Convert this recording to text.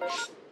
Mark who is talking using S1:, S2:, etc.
S1: you